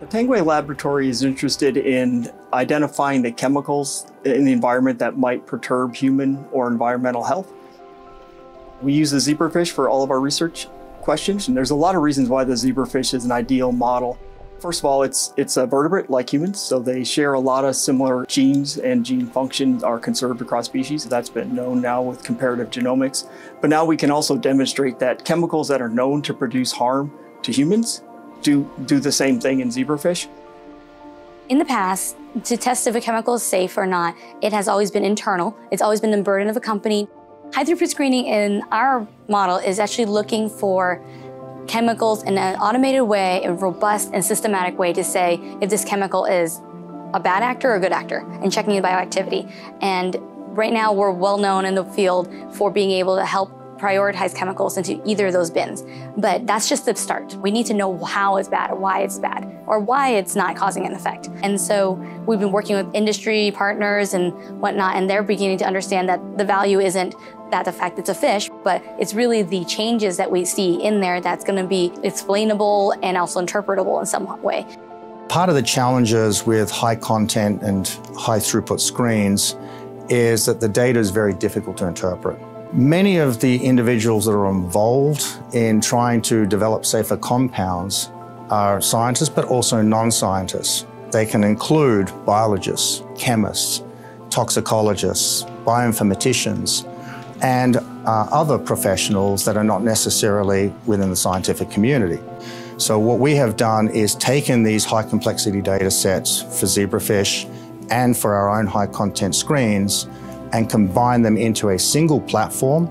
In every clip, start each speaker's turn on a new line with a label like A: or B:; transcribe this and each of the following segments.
A: The Tanguay Laboratory is interested in identifying the chemicals in the environment that might perturb human or environmental health. We use the zebrafish for all of our research questions, and there's a lot of reasons why the zebrafish is an ideal model. First of all, it's, it's a vertebrate like humans, so they share a lot of similar genes and gene functions are conserved across species. That's been known now with comparative genomics. But now we can also demonstrate that chemicals that are known to produce harm to humans do, do the same thing in zebrafish.
B: In the past, to test if a chemical is safe or not, it has always been internal. It's always been the burden of a company. High throughput screening in our model is actually looking for chemicals in an automated way, a robust and systematic way to say if this chemical is a bad actor or a good actor and checking the bioactivity. And right now we're well known in the field for being able to help prioritize chemicals into either of those bins. But that's just the start. We need to know how it's bad or why it's bad or why it's not causing an effect. And so we've been working with industry partners and whatnot, and they're beginning to understand that the value isn't that the fact it's a fish, but it's really the changes that we see in there that's going to be explainable and also interpretable in some way.
C: Part of the challenges with high content and high throughput screens is that the data is very difficult to interpret. Many of the individuals that are involved in trying to develop safer compounds are scientists, but also non-scientists. They can include biologists, chemists, toxicologists, bioinformaticians, and uh, other professionals that are not necessarily within the scientific community. So what we have done is taken these high complexity data sets for zebrafish and for our own high content screens and combined them into a single platform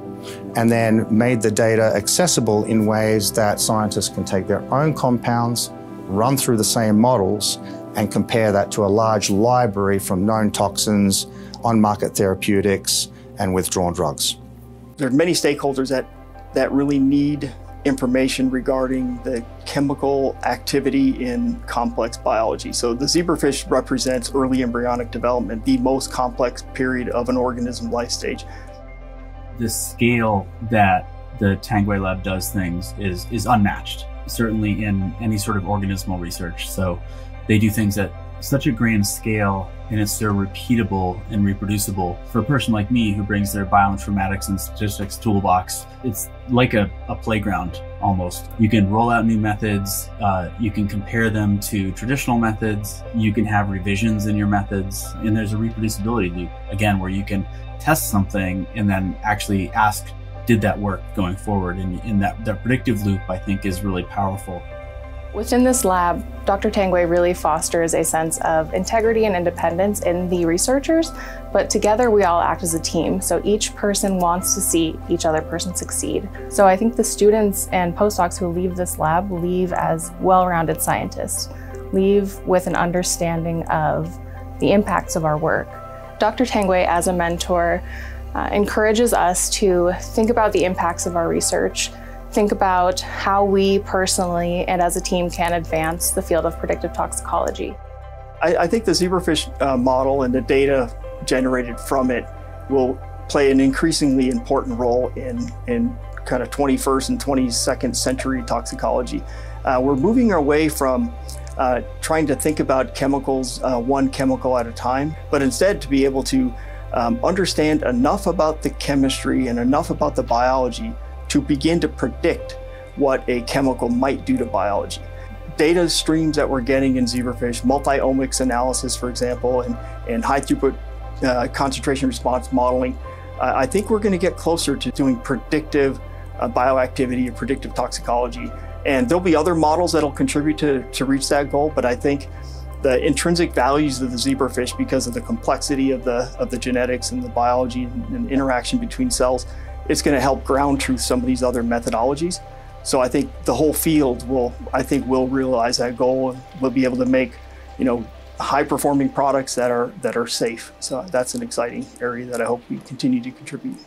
C: and then made the data accessible in ways that scientists can take their own compounds, run through the same models, and compare that to a large library from known toxins, on-market therapeutics, and withdrawn drugs.
A: There are many stakeholders that, that really need information regarding the chemical activity in complex biology. So the zebrafish represents early embryonic development, the most complex period of an organism life stage.
D: The scale that the Tanguay Lab does things is, is unmatched, certainly in any sort of organismal research. So they do things at such a grand scale and it's so repeatable and reproducible for a person like me who brings their bioinformatics and statistics toolbox. It's like a, a playground almost. You can roll out new methods uh, you can compare them to traditional methods you can have revisions in your methods and there's a reproducibility loop again where you can test something and then actually ask did that work going forward? And, and that, that predictive loop i think is really powerful
E: Within this lab, Dr. Tanguay really fosters a sense of integrity and independence in the researchers, but together we all act as a team. So each person wants to see each other person succeed. So I think the students and postdocs who leave this lab leave as well-rounded scientists, leave with an understanding of the impacts of our work. Dr. Tanguay, as a mentor, uh, encourages us to think about the impacts of our research, think about how we personally and as a team can advance the field of predictive toxicology.
A: I, I think the zebrafish uh, model and the data generated from it will play an increasingly important role in, in kind of 21st and 22nd century toxicology. Uh, we're moving away from uh, trying to think about chemicals uh, one chemical at a time, but instead to be able to um, understand enough about the chemistry and enough about the biology to begin to predict what a chemical might do to biology. Data streams that we're getting in zebrafish, multi-omics analysis, for example, and, and high throughput uh, concentration response modeling, uh, I think we're going to get closer to doing predictive uh, bioactivity and predictive toxicology. And there'll be other models that'll contribute to, to reach that goal, but I think the intrinsic values of the zebrafish because of the complexity of the, of the genetics and the biology and, and interaction between cells it's going to help ground truth some of these other methodologies. So I think the whole field will, I think, will realize that goal and we'll be able to make, you know, high performing products that are that are safe. So that's an exciting area that I hope we continue to contribute.